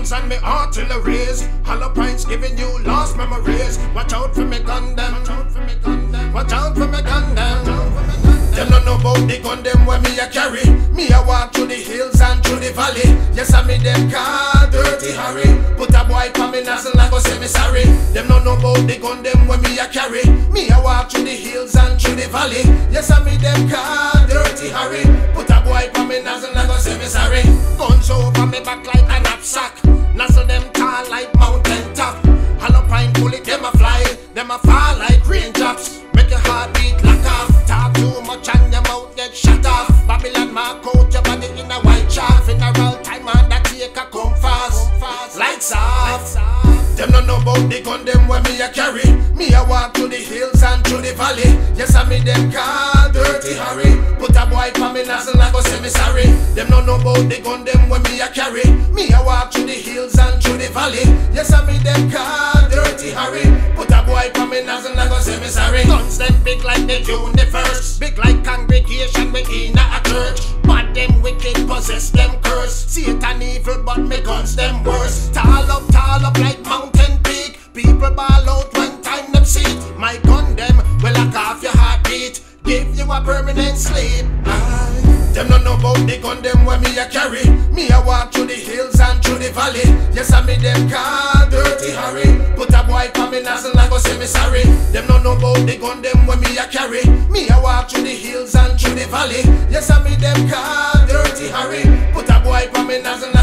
guns and me artilleries. Hollow pints giving you lost memories. Watch out for me gun them. Watch out for me gun them. Watch out for me gun them. Them don't know about the gun them where me a carry. Me a walk through the hills and through the valley. Yes, I me them call Dirty Harry. Put a boy pa me nozzle and go say me sorry. Them don't know about the gun them where me a carry. Me a walk through the hills and through the valley. Yes, I me them call Dirty Harry. Put a boy pa me nozzle and go say me sorry. Guns over Mark out your body in a white chaff. Funeral time and that take a come fast. Lights off. Them don't know about the gun them where me a carry. Me a walk through the hills and through the valley. Yes, I me them call Dirty Harry. Put a boy pa me nozzle and go say me sorry. Them don't know about the gun them where me a carry. Me a walk through the hills and through the valley. Yes, I me them call Dirty Harry. Me nozzle and go say me sorry. Guns them big like the universe. Big like congregation we in a church. But them wicked possess them curse. Satan evil but me guns them worse. Tall up, tall up like mountain peak. People ball out when time them see. My gun them will lock off your heartbeat. Give you a permanent sleep. The gun them where me a carry. Me a walk through the hills and through the valley. Yes, I me them call Dirty Harry. Put a boy pa me nozzle and go say me sorry. Them don't know about the gun them where me a carry. Me a walk through the hills and through the valley. Yes, I me them call Dirty Harry. Put a boy pa me nozzle